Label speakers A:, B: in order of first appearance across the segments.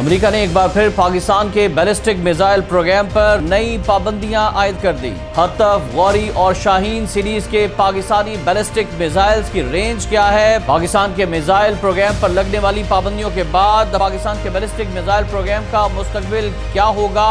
A: America ने एक बार फिर पाकिस्तान के बैलिस्टिक मिसाइल प्रोग्राम पर नई पाबंदियाँ आयद कर दी। हतफ गौरी और शाहीन सीरीज़ के पाकिस्तानी बैलिस्टिक मिसाइल्स की रेंज क्या है? पाकिस्तान के मिसाइल प्रोग्राम पर लगने वाली पाबंदियों के बाद पाकिस्तान के बैलिस्टिक मिसाइल प्रोग्राम का मुस्तबिल क्या होगा?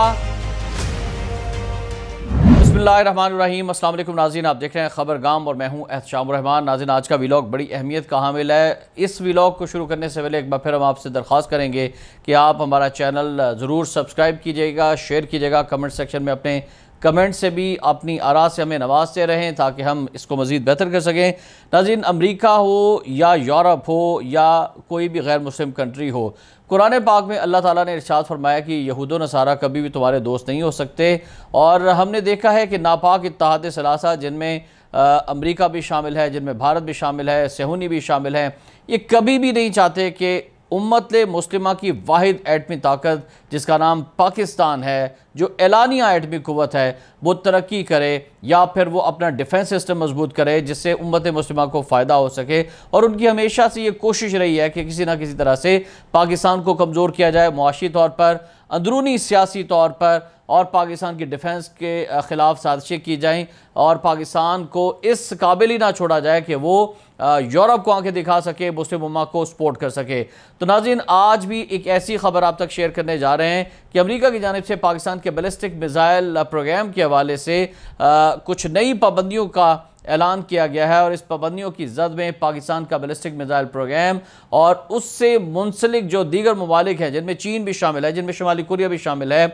A: बसमीम असल नाजीन आप देख रहे हैं खबर गाम और मैं हूँ एहतशाम रहमान नाजिन आज का व्लॉग बड़ी अहमियत का हामिल है। इस व्लॉग को शुरू करने से पहले एक बार फिर हम आपसे दरख्वास्त करेंगे कि आप हमारा चैनल ज़रूर सब्सक्राइब कीजिएगा, शेयर कीजिएगा, कमेंट सेक्शन में अपने कमेंट से भी अपनी आरा से हमें नवाजते रहें ताकि हम इसको मज़ीद बेहतर कर सकें। नाजिन अमरीका हो या यूरोप हो या कोई भी गैर मुस्लिम कंट्री हो कुरान पाक में अल्लाह ताला ने इरशाद फरमाया कि यहूद नसारा कभी भी तुम्हारे दोस्त नहीं हो सकते। और हमने देखा है कि नापाक इतिहाद सलासा, जिनमें अमरीका भी शामिल है, जिनमें भारत भी शामिल है सेहूनी भी शामिल है, ये कभी भी नहीं चाहते कि उम्मत मुस्लिमा की वाद एटमी ताकत, जिसका नाम पाकिस्तान है, जो एलानिया एटमी कुत है, वो तरक्की करे या फिर वो अपना डिफेंस सिस्टम मज़बूत करे, जिससे उम्मत मुस्लिमा को फ़ायदा हो सके। और उनकी हमेशा से ये कोशिश रही है कि किसी ना किसी तरह से पाकिस्तान को कमज़ोर किया जाए, मुआशी तौर पर, अंदरूनी सियासी तौर पर और पाकिस्तान की डिफेंस के ख़िलाफ़ साजिशें की जाएँ और पाकिस्तान को इस काबिल ही ना छोड़ा जाए कि वो यूरोप को आँखें दिखा सके मुस्लिम उम्मा को सपोर्ट कर सके। तो नाजिन आज भी एक ऐसी खबर आप तक शेयर करने जा रहे हैं कि अमेरिका की जानब से पाकिस्तान के बैलिस्टिक मिज़ाइल प्रोग्राम के हवाले से आ, कुछ नई पाबंदियों का ऐलान किया गया है और इस पाबंदियों की जद में पाकिस्तान का बैलिस्टिक मिज़ाइल प्रोग्राम और उससे मुंसलिक जो दीगर ममालिक हैं, जिनमें चीन भी शामिल है, जिनमें शुमाली कोरिया भी शामिल है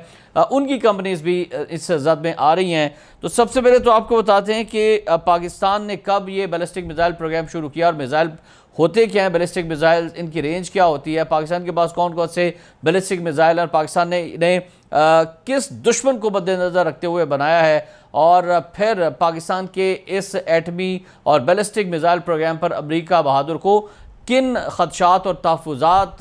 A: उनकी कंपनीज़ भी इस जद में आ रही हैं। तो सबसे पहले तो आपको बताते हैं कि पाकिस्तान ने कब ये बैलिस्टिक मिज़ाइल प्रोग्राम शुरू किया और मिज़ाइल होते क्या हैं? बैलिस्टिक मिज़ाइल इनकी रेंज क्या होती है? पाकिस्तान के पास कौन कौन से बैलिस्टिक मिज़ाइल और पाकिस्तान ने इन्हें किस दुश्मन को मद्देनज़र रखते हुए बनाया है? और फिर पाकिस्तान के इस एटमी और बैलिस्टिक मिज़ाइल प्रोग्राम पर अमरीका बहादुर को किन खदशात और तहफ़ात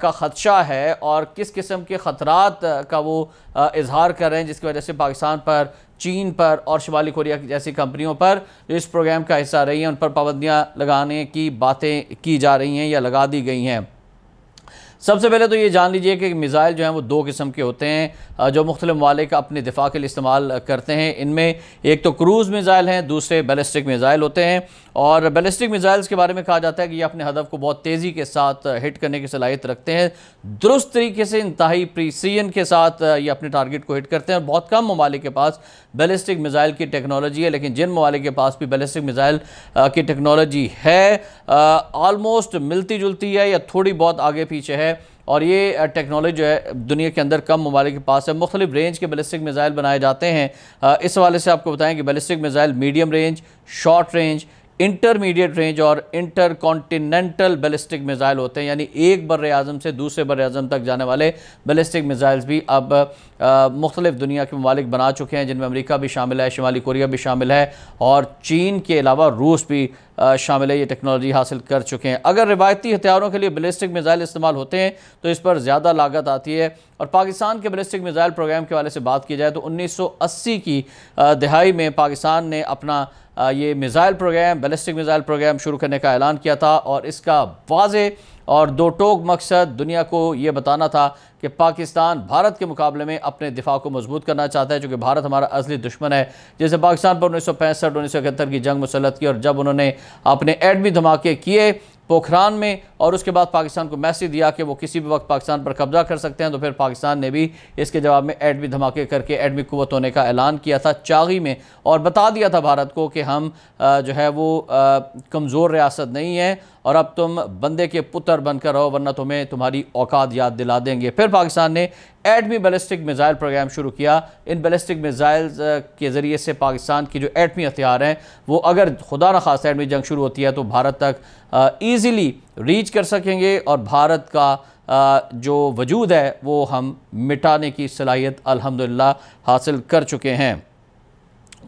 A: का ख़दशा है? और किस किस्म के ख़तरात का वो इजहार कर रहे हैं, जिसकी वजह से पाकिस्तान पर, चीन पर और शुमाली कोरिया जैसी कंपनियों पर जो इस प्रोग्राम का हिस्सा रही हैं, उन पर पाबंदियाँ लगाने की बातें की जा रही हैं या लगा दी गई हैं? सबसे पहले तो ये जान लीजिए कि मिज़ाइल जो हैं वो दो किस्म के होते हैं जो मुख्तलिफ़ ममालिक अपने दिफा के लिए इस्तेमाल करते हैं। इनमें एक तो क्रूज़ मिज़ाइल हैं, दूसरे बैलिस्टिक मिज़ाइल होते हैं। और बैलिस्टिक मिज़ाइल्स के बारे में कहा जाता है कि ये अपने हदफ को बहुत तेज़ी के साथ हिट करने की सलाहियत रखते हैं। दुरुस्त तरीके से इंतहाई प्रीसीजन के साथ ये अपने टारगेट को हिट करते हैं। और बहुत कम ममालिक के पास बैलिस्टिक मिज़ाइल की टेक्नोलॉजी है, लेकिन जिन ममालिक के पास भी बैलिस्टिक मिज़ाइल की टेक्नोलॉजी है ऑलमोस्ट मिलती जुलती है या थोड़ी बहुत आगे पीछे है और ये टेक्नोलॉजी जो है, दुनिया के अंदर कम ममालिक के पास है। मुख्तलिफ़ रेंज के बैलिस्टिक मिज़ाइल बनाए जाते हैं। इस हवाले से आपको बताएँ कि ballistic missile medium range short range intermediate range और इंटर कॉन्टीनेंटल बैलिस्टिक मिज़ाइल होते हैं, यानी एक बर अज़म से दूसरे बर अज़म तक जाने वाले बैलिस्टिक मिज़ाइल्स भी अब मुख्तलिफ़ दुनिया के ममालिक बना चुके हैं, जिनमें अमरीका भी शामिल है, शुमाली कोरिया भी शामिल है, और चीन के अलावा रूस भी शामिल है। ये टेक्नोलॉजी हासिल कर चुके हैं। अगर रिवायती हथियारों के लिए बैलिस्टिक मिज़ाइल इस्तेमाल होते हैं तो इस पर ज़्यादा लागत आती है। और पाकिस्तान के बैलिस्टिक मिज़ाइल प्रोग्राम के वाले से बात की जाए तो उन्नीस सौ अस्सी की दहाई में पाकिस्तान ने अपना ये missile program, ballistic missile program शुरू करने का ऐलान किया था और इसका वाज और दो टोक मकसद दुनिया को ये बताना था कि पाकिस्तान भारत के मुकाबले में अपने दिफा को मज़बूत करना चाहता है चूँकि भारत हमारा असली दुश्मन है। जैसे पाकिस्तान पर उन्नीस सौ पैंसठ, उन्नीस सौ इकहत्तर की जंग मुसलत की और जब उन्होंने अपने एडमी धमाके किए पोखरान में और उसके बाद पाकिस्तान को मैसेज दिया कि वो किसी भी वक्त पाकिस्तान पर कब्जा कर सकते हैं तो फिर पाकिस्तान ने भी इसके जवाब में एडमी धमाके करके एडमी कुत होने का ऐलान किया था चागी में। और बता दिया था भारत को कि हम जो है वो कमज़ोर रियासत नहीं है और अब तुम बंदे के पुत्र बनकर रहो, वरना तुम्हें तुम्हारी औकात याद दिला देंगे। फिर पाकिस्तान ने एटमी बैलिस्टिक मिज़ाइल प्रोग्राम शुरू किया। इन बैलिस्टिक मिज़ाइल के ज़रिए से पाकिस्तान की जो एटमी हथियार हैं, वो अगर खुदा न खास एटमी जंग शुरू होती है तो भारत तक ईज़िली रीच कर सकेंगे और भारत का जो वजूद है, वो हम मिटाने की सलाहियत अल्हम्दुलिल्लाह हासिल कर चुके हैं।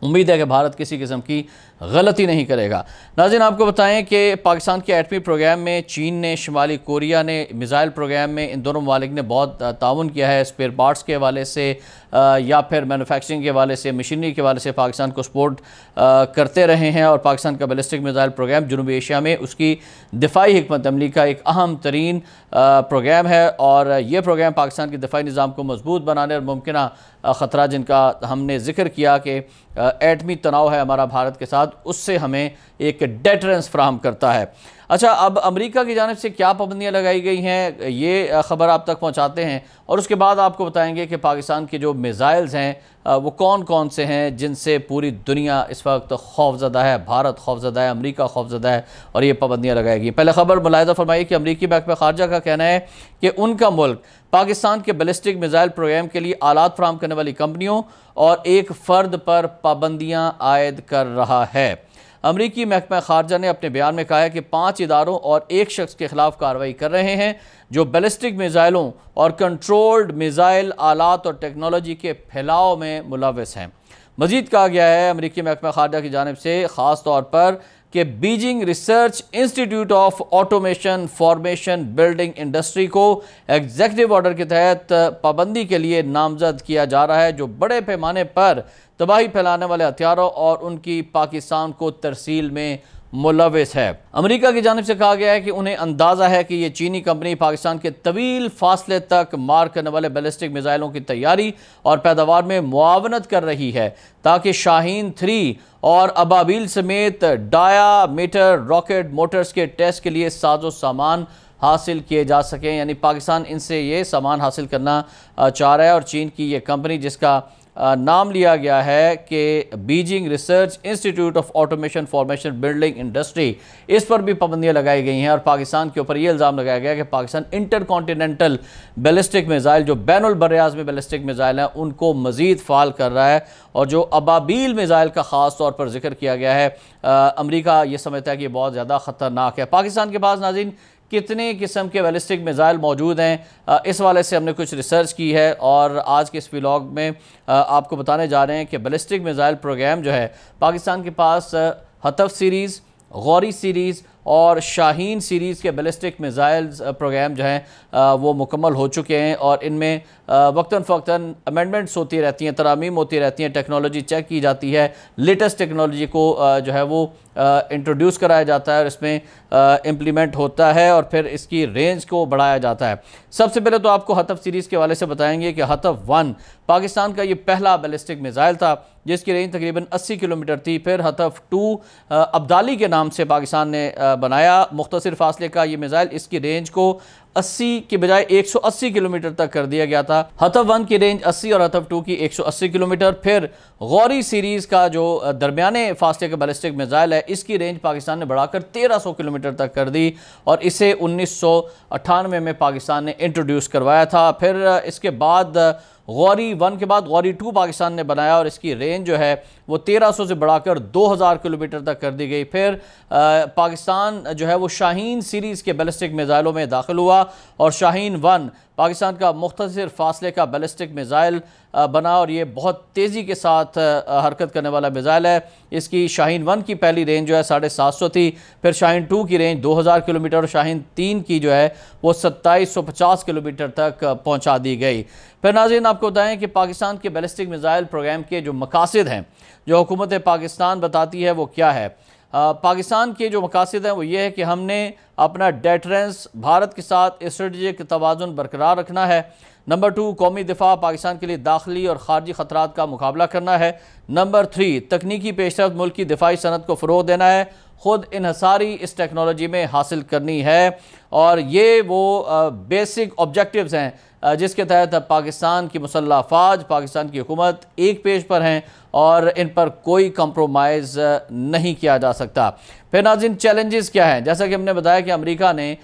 A: उम्मीद है कि भारत किसी किस्म की गलती नहीं करेगा। नाजिन, आपको बताएँ कि पाकिस्तान के एटमी प्रोग्राम में चीन ने शुमाली कोरिया ने मिज़ाइल प्रोग्राम में इन दोनों ममालिक ने बहुत ताउन किया है। स्पेयर पार्ट्स के हवाले से या फिर मैनुफैक्चरिंग के हवाले से, मशीनरी के हवाले से पाकिस्तान को सपोर्ट करते रहे हैं और पाकिस्तान का बैलिस्टिक मिज़ाइल प्रोग्राम जनूबी एशिया में उसकी दिफाई हमत अमली का एक अहम तरीन प्रोग्राम है और ये प्रोग्राम पाकिस्तान के दिफाई निज़ाम को मज़बूत बनाने और मुमकिन ख़तरा जिनका हमने ज़िक्र किया कि एटमी तनाव है हमारा भारत के साथ, उससे हमें एक डेटरेंस फ्राहम करता है। अच्छा अब अमेरिका की जानब से क्या पाबंदियाँ लगाई गई हैं, ये ख़बर आप तक पहुँचाते हैं, और उसके बाद आपको बताएँगे कि पाकिस्तान के जो मिज़ाइल्स हैं वो कौन कौन से हैं जिनसे पूरी दुनिया इस वक्त खौफजदा है, भारत खौफजदा है, अमरीका खौफजदा है, और ये पाबंदियाँ लगाई गई पहले ख़बर मुलायदा फरमाई कि अमरीकी बैंक में खारजा का कहना है कि उनका मुल्क पाकिस्तान के बैलिस्टिक मिज़ाइल प्रोग्राम के लिए आलात फ्राहम करने वाली कंपनियों और एक फ़र्द पर पाबंदियाँ आयद कर रहा है। अमरीकी महकमा खारजा ने अपने बयान में कहा है कि पाँच इदारों और एक शख्स के खिलाफ कार्रवाई कर रहे हैं, जो बैलिस्टिक मिज़ाइलों और कंट्रोल्ड मिज़ाइल आलात और टेक्नोलॉजी के फैलाव में मुलवस हैं। मजीद कहा गया है, अमरीकी महकमा खारजा की जानब से ख़ास तौर पर कि Beijing research institute of automation formation building industry को एग्जेक्टिव ऑर्डर के तहत पाबंदी के लिए नामजद किया जा रहा है, जो बड़े पैमाने पर तबाही फैलाने वाले हथियारों और उनकी पाकिस्तान को तरसील में मुलविस है अमरीका की जानब से कहा गया है कि उन्हें अंदाज़ा है कि ये चीनी कंपनी पाकिस्तान के तवील फासले तक मार करने वाले बैलिस्टिक मिज़ाइलों की तैयारी और पैदावार में मुआवनत कर रही है, ताकि शाहीन थ्री और अबाबील समेत डाया मीटर रॉकेट मोटर्स के टेस्ट के लिए साजो सामान हासिल किए जा सकें। यानी पाकिस्तान इनसे ये सामान हासिल करना चाह रहा है और चीन की ये कंपनी जिसका नाम लिया गया है कि Beijing research institute of automation formation building industry. इस पर भी पाबंदियाँ लगाई गई हैं और पाकिस्तान के ऊपर ये इल्ज़ाम लगाया गया कि Pakistan intercontinental ballistic missile जो बैन बरयाज में बैलिस्टिक मिज़ाइल हैं, उनको मज़ीद फाल कर रहा है और जो अबाबील मिज़ाइल का ख़ास तौर पर ज़िक्र किया गया है अमरीका ये समझता है कि बहुत ज़्यादा ख़तरनाक है। पाकिस्तान के पास नाजिन कितने किस्म के बैलिस्टिक मिज़ाइल मौजूद हैं। इस वाले से हमने कुछ रिसर्च की है और आज के इस व्लॉग में आपको बताने जा रहे हैं कि बैलिस्टिक मिज़ाइल प्रोग्राम जो है पाकिस्तान के पास हतफ सीरीज़ गौरी सीरीज़ और शाहीन सीरीज़ के बैलिस्टिक मिज़ाइल्स प्रोग्राम जो हैं वो मुकम्मल हो चुके हैं और इनमें वक्ता फ़वक्ता अमेंडमेंट्स होती रहती हैं, तरामीम होती रहती हैं टेक्नोलॉजी चेक की जाती है लेटेस्ट टेक्नोलॉजी को जो है वो इंट्रोड्यूस कराया जाता है और इसमें इम्प्लीमेंट होता है और फिर इसकी रेंज को बढ़ाया जाता है। सबसे पहले तो आपको हतफ सीरीज़ के वाले से बताएँगे कि हतफ वन पाकिस्तान का ये पहला बैलिस्टिक मिज़ाइल था। जिसकी रेंज तकरीबन 80 किलोमीटर थी, फिर हतफ टू अब्दाली के नाम से पाकिस्तान ने बनाया। मुख्तर फासले का ये मिज़ाइल इसकी रेंज को 80 के बजाय 180 किलोमीटर तक कर दिया गया था। हतफ वन की रेंज 80 और हतफ टू की 180 किलोमीटर। फिर गौरी सीरीज़ का जो दरमियाने फासले का बैलिस्टिक मिज़ाइल है, इसकी रेंज पाकिस्तान ने बढ़ाकर 1300 किलोमीटर तक कर दी और इसे उन्नीस में पाकिस्तान ने इंट्रोड्यूस करवाया था। फिर इसके बाद गौरी वन के बाद गौरी टू पाकिस्तान ने बनाया और इसकी रेंज जो है वो तेरह सौ से बढ़ाकर 2000 किलोमीटर तक कर दी गई। फिर आ, पाकिस्तान जो है वो शाहीन सीरीज़ के बैलिस्टिक मिज़ाइलों में दाखिल हुआ और शाहीन वन पाकिस्तान का मुख्तर फासले का बैलिस्टिक मिज़ाइल बना और ये बहुत तेज़ी के साथ हरकत करने वाला मिज़ाइल है। इसकी शाहीन वन की पहली रेंज जो है साढ़े सात सौ थी, फिर शाहीन टू की रेंज दो हज़ार किलोमीटर और शाहीन तीन की जो है वो सत्ताईस सौ पचास किलोमीटर तक पहुँचा दी गई। फिर नाजिन आपको बताएँ कि पाकिस्तान के बैलिस्टिक मिज़ाइल प्रोग्राम के जो मकासद हैं, जो हुकूमत पाकिस्तान बताती है वो क्या है? पाकिस्तान के जो मकासद हैं वो ये है कि हमने अपना डेटरेंस भारत के साथ स्ट्रेटजिक तोज़ुन बरकरार रखना है। नंबर टू कौमी दिफा पाकिस्तान के लिए दाखिली और ख़ारजी ख़तरा का मुकाबला करना है। नंबर थ्री तकनीकी पेशरफ मुल्क की दिफाई सनत को फ़रोग देना है। ख़ुद इसारी इस टेक्नोलॉजी में हासिल करनी है। और ये वो बेसिक ऑब्जेक्टिव्स हैं जिसके तहत पाकिस्तान की मुसल्ह अफवाज पाकिस्तान की हुकूमत एक पेज पर हैं और इन पर कोई कंप्रोमाइज़ नहीं किया जा सकता। फिर नाजिन चैलेंजेस क्या हैं? जैसा कि हमने बताया कि अमेरिका ने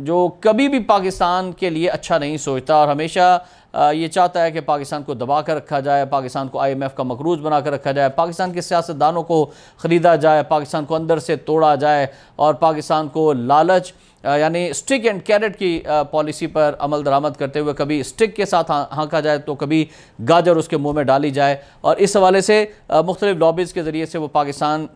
A: जो कभी भी पाकिस्तान के लिए अच्छा नहीं सोचता और हमेशा ये चाहता है कि पाकिस्तान को दबा कर रखा जाए, पाकिस्तान को आईएमएफ का मकरूज बना कर रखा जाए, पाकिस्तान के सियासतदानों को ख़रीदा जाए, पाकिस्तान को अंदर से तोड़ा जाए और पाकिस्तान को लालच यानी स्टिक एंड कैरेट की पॉलिसी पर अमल दरामद करते हुए कभी स्टिक के साथ हाँका जाए तो कभी गाजर उसके मुँह में डाली जाए। और इस हवाले से मुख्तलिफ़ लॉबीज़ के ज़रिए से वो पाकिस्तान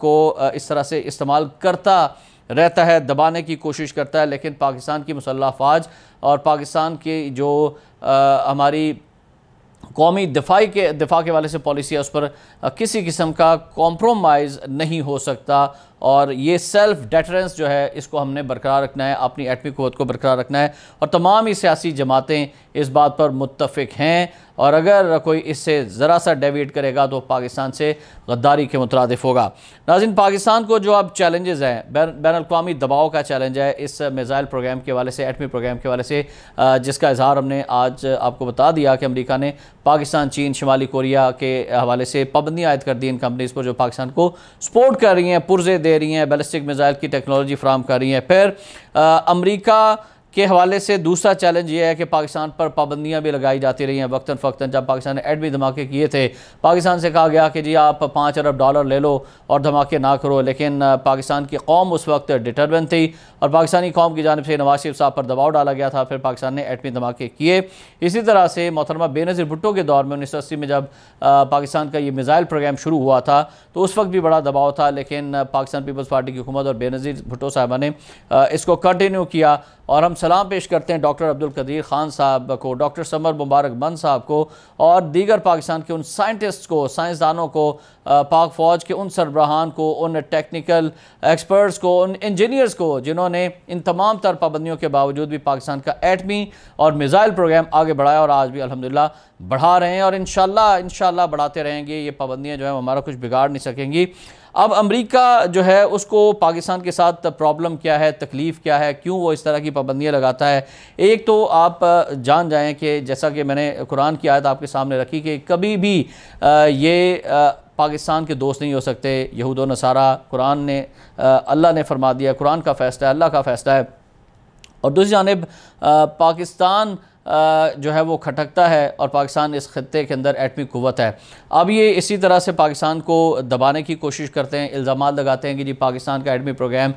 A: को इस तरह से इस्तेमाल करता रहता है, दबाने की कोशिश करता है। लेकिन पाकिस्तान की मुसल्ह अफवाज और पाकिस्तान की जो हमारी कौमी दिफाई के, दिफा के वाले से पॉलिसी है, उस पर किसी किस्म का कॉम्प्रोमाइज़ नहीं हो सकता। और ये सेल्फ डेटरेंस जो है, इसको हमने बरकरार रखना है, अपनी एटमी कुत को बरकरार रखना है। और तमाम ही सियासी जमातें इस बात पर मुतफ़ हैं। और अगर कोई इससे ज़रा सा डेविएट करेगा तो पाकिस्तान से गद्दारी के मुतरद होगा। नाजिन पाकिस्तान को जो अब चैलेंजेस हैं, बैन अवी दबाव का चैलेंज है, इस मिज़ाइल प्रोग्राम के वाले से, एटमी प्रोग्राम के वाले से जिसका इजहार हमने आज आपको बता दिया कि अमरीका ने पाकिस्तान, चीन, शुमाली कोरिया के हवाले से पाबंदियाँ आयद कर दी इन कंपनीज़ पर जो पाकिस्तान को सपोर्ट कर रही हैं, पुरजे दे रही हैं बैलिस्टिक मिज़ाइल की टेक्नोलॉजी फ्राहम कर रही हैं। फिर अमरीका के हवाले से दूसरा चैलेंज ये है कि पाकिस्तान पर पाबंदियाँ भी लगाई जाती रही हैं। वक्ता फ़क्ता जब पाकिस्तान ने एडमी धमाके किए थे, पाकिस्तान से कहा गया कि जी आप पाँच अरब डॉलर ले लो और धमाके ना करो, लेकिन पाकिस्तान की कौम उस वक्त डिटर्बन थी और पाकिस्तानी कौम की जानब से नवाज़ शरीफ साहब पर दबाव डाला गया था, फिर पाकिस्तान ने एटमी धमाके किए। इसी तरह से मोहतरमा बेनज़ीर भुट्टो के दौर में उन्नीस सौ अस्सी में जब पाकिस्तान का ये मिज़ाइल प्रोग्राम शुरू हुआ था तो उस वक्त भी बड़ा दबाव था, लेकिन पाकिस्तान पीपल्स पार्टी की हुकूमत और बेनज़ीर भुट्टो साहबा ने इसको कंटिन्यू किया। और हम सलाम पेश करते हैं डॉक्टर अब्दुल कदीर ख़ान साहब को, डॉक्टर समर मुबारक बंद साहब को और दीगर पाकिस्तान के उन साइंटिस्ट को, साइंसदानों को पाक फ़ौज के उन सरबराहान को, उन टेक्निकल एक्सपर्ट्स को, उन इंजीनियर्स को, जिन्होंने इन तमाम तर पाबंदियों के बावजूद भी पाकिस्तान का एटमी और मिज़ाइल प्रोग्राम आगे बढ़ाया और आज भी अलहमदिल्ला बढ़ा रहे हैं और इन शाला बढ़ाते रहेंगे। ये पाबंदियाँ जो है हमारा कुछ बिगाड़ नहीं सकेंगी। अब अमेरिका जो है, उसको पाकिस्तान के साथ प्रॉब्लम क्या है, तकलीफ़ क्या है, क्यों वो इस तरह की पाबंदियाँ लगाता है? एक तो आप जान जाएँ कि जैसा कि मैंने कुरान की आयत आपके सामने रखी कि कभी भी ये पाकिस्तान के दोस्त नहीं हो सकते। यहूद नसारा, कुरान ने अल्लाह ने फरमा दिया, कुरान का फ़ैसला है अल्लाह का फ़ैसला है। और दूसरी जानब पाकिस्तान जो है वो खटकता है और पाकिस्तान इस खत्े के अंदर एटमी कुत है। अब ये इसी तरह से पाकिस्तान को दबाने की कोशिश करते हैं इल्ज़ाम लगाते हैं कि जी पाकिस्तान का एटमी प्रोग्राम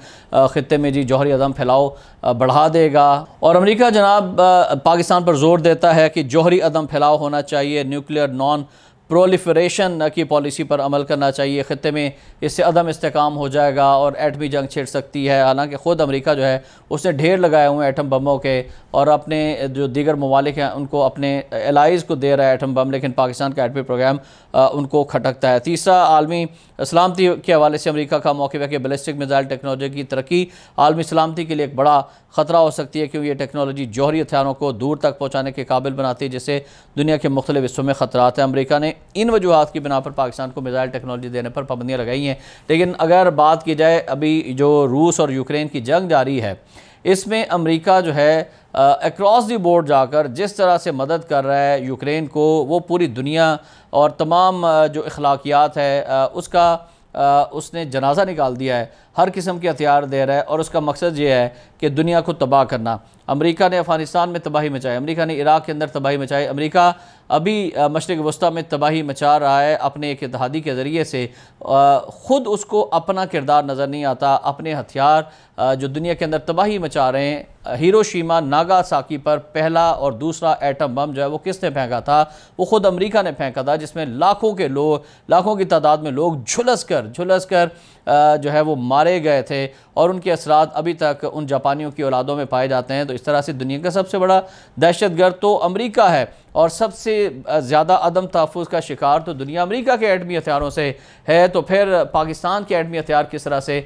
A: ख़त्े में जी जौहरी अदम फैलाओ बढ़ा देगा। और अमरीका जनाब पाकिस्तान पर ज़ोर देता है कि जौहरी अदम फैलाओ होना चाहिए, न्यूक्लियर नॉन प्रोलिफरेशन की पॉलिसी पर अमल करना चाहिए। ख़त्े में इससे अदम इसकाम हो जाएगा और एटमी जंग छिड़ सकती है। हालाँकि ख़ुद अमेरिका जो है, उसने ढेर लगाए हुए हैं एटम बमों के और अपने जो दीगर ममालिक हैं, उनको अपने एलाइज़ को दे रहा है एटम बम लेकिन पाकिस्तान का एटमी प्रोग्राम उनको खटकता है। तीसरा, आलमी सलामती के हवाले से अमरीका का मौके है कि बलिस्टिक मिज़ाइल टेक्नोलॉजी की तरक्की, आलमी सलामती के लिए एक बड़ा ख़तरा हो सकती है, क्योंकि ये टेक्नोलॉजी जौहरी हथियारों को दूर तक पहुँचाने के काबिल बनाती है, जिससे दुनिया के मुख्तलिफ़ हिस्सों में ख़तरा हैं। अमरीका ने इन वजूहत की बिना पर पाकिस्तान को मिज़ाइल टेक्नोलॉजी देने पर पाबंदियाँ लगाई हैं। लेकिन अगर बात की जाए अभी जो रूस और यूक्रेन की जंग जारी है इसमें अमेरिका जो है अक्रॉस दी बोर्ड जाकर जिस तरह से मदद कर रहा है यूक्रेन को वो पूरी दुनिया और तमाम जो अखलाकियात है उसका आ, उसने जनाजा निकाल दिया है। हर किस्म के हथियार दे रहा है और उसका मकसद ये है कि दुनिया को तबाह करना। अमेरिका ने अफ़गानिस्तान में तबाही मचाई। अमेरिका ने इराक़ के अंदर तबाही मचाई। अमेरिका अभी मशरक वस्ती में तबाही मचा रहा है अपने एक इतिहादी के ज़रिए से। ख़ुद उसको अपना किरदार नज़र नहीं आता। अपने हथियार जो दुनिया के अंदर तबाही मचा रहे हैं हीरोशीमा नागासाकी पर पहला और दूसरा एटम बम जो है वो किसने फेंका था? वो ख़ुद अमेरिका ने फेंका था, जिसमें लाखों के लोग, लाखों की तादाद में लोग झुलस कर झुलस कर जो है वो मारे गए थे और उनके असरात अभी तक उन जापानियों की औलादों में पाए जाते हैं। तो इस तरह से दुनिया का सबसे बड़ा दहशत गर्द तो अमरीका है और सबसे ज़्यादा अदम तहफ़ का शिकार तो दुनिया अमरीका के एटमी हथियारों से है। तो फिर पाकिस्तान के एटमी हथियार किस तरह से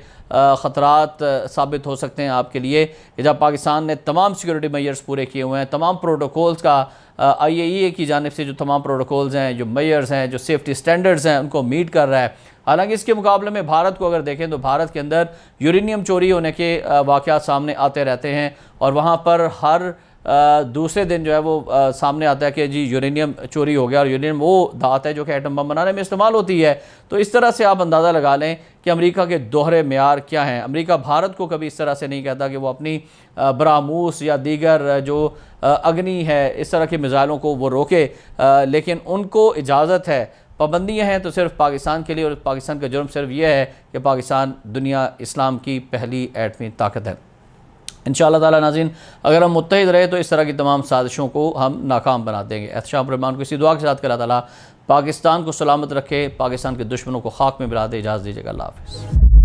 A: ख़तरात साबित हो सकते हैं आपके लिए? जब पाकिस्तान ने तमाम सिक्योरिटी मैयर्स पूरे किए हुए हैं, तमाम प्रोटोकॉल्स का आई ए ए की जानब से जो तमाम प्रोटोकॉल्स हैं, जो मैयर्स हैं, जो सेफ्टी स्टैंडर्ड्स हैं, उनको मीट कर रहा है। हालाँकि इसके मुकाबले में भारत को अगर देखें तो भारत के अंदर यूरेनियम चोरी होने के वाक़ सामने आते रहते हैं और वहाँ पर हर दूसरे दिन जो है वो आ, सामने आता है कि जी यूरेनियम चोरी हो गया और यूरेनियम वो धात है जो कि एटम बम बनाने में इस्तेमाल होती है। तो इस तरह से आप अंदाज़ा लगा लें कि अमेरिका के दोहरे मैार क्या हैं। अमेरिका भारत को कभी इस तरह से नहीं कहता कि वो अपनी बरामूस या दीगर जो अग्नि है इस तरह के मिज़ाइलों को वो रोके। आ, लेकिन उनको इजाज़त है। पाबंदियाँ हैं तो सिर्फ़ पाकिस्तान के लिए और पाकिस्तान का जुर्म सिर्फ़ यह है कि पाकिस्तान दुनिया इस्लाम की पहली एटमी ताकत है। इन ताला नाजीन अगर हम मुतहद रहे तो इस तरह की तमाम साजिशों को हम नाकाम बना देंगे। एहतशाम रहमान को इसी दुआ के साथ कर ताला पाकिस्तान को सलामत रखे, पाकिस्तान के दुश्मनों को खाक में बिला दे इजाज़ दीजिएगा। अल्लाह हाफ़